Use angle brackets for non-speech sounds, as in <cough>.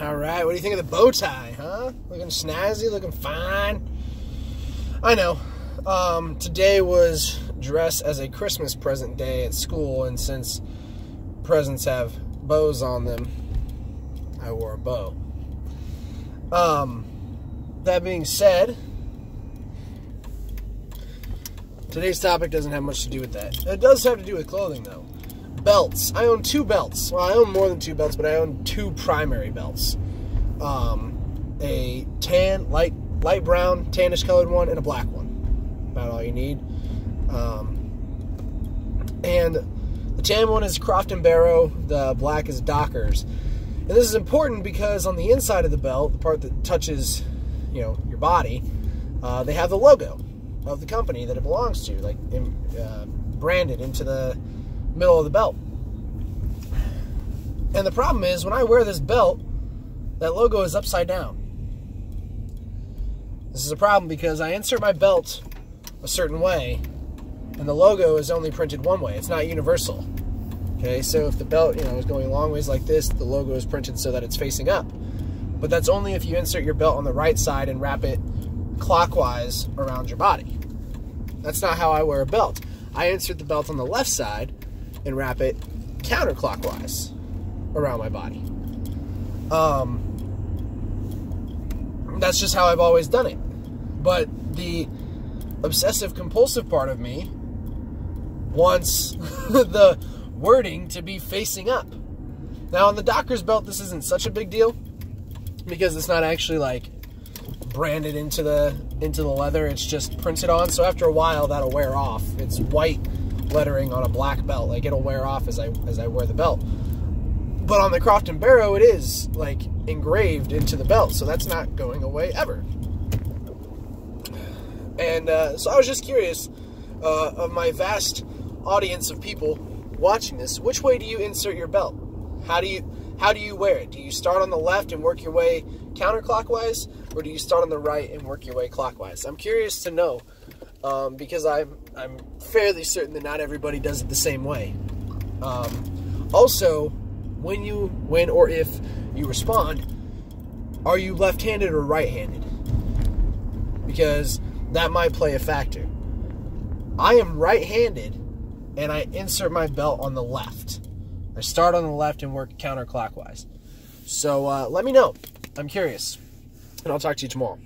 All right, what do you think of the bow tie, huh? Looking snazzy, looking fine. I know. Um, today was dressed as a Christmas present day at school, and since presents have bows on them, I wore a bow. Um, that being said, today's topic doesn't have much to do with that. It does have to do with clothing, though. Belts. I own two belts. Well, I own more than two belts, but I own two primary belts. Um, a tan, light, light brown, tannish colored one, and a black one. About all you need. Um, and the tan one is Croft and Barrow. The black is Dockers. And this is important because on the inside of the belt, the part that touches, you know, your body, uh, they have the logo of the company that it belongs to, like uh, branded into the middle of the belt. And the problem is, when I wear this belt, that logo is upside down. This is a problem because I insert my belt a certain way, and the logo is only printed one way. It's not universal. Okay, so if the belt, you know, is going long ways like this, the logo is printed so that it's facing up. But that's only if you insert your belt on the right side and wrap it clockwise around your body. That's not how I wear a belt. I insert the belt on the left side and wrap it counterclockwise around my body. Um, that's just how I've always done it. But the obsessive compulsive part of me wants <laughs> the wording to be facing up. Now on the Dockers belt, this isn't such a big deal because it's not actually like branded into the into the leather. It's just printed on. So after a while, that'll wear off. It's white lettering on a black belt. Like it'll wear off as I as I wear the belt. But on the Croft and Barrow, it is like engraved into the belt, so that's not going away ever. And uh, so I was just curious uh, of my vast audience of people watching this. Which way do you insert your belt? How do you how do you wear it? Do you start on the left and work your way counterclockwise, or do you start on the right and work your way clockwise? I'm curious to know um, because I'm I'm fairly certain that not everybody does it the same way. Um, also, when you when or if you respond, are you left-handed or right-handed? Because that might play a factor. I am right-handed, and I insert my belt on the left. I start on the left and work counterclockwise. So uh, let me know. I'm curious, and I'll talk to you tomorrow.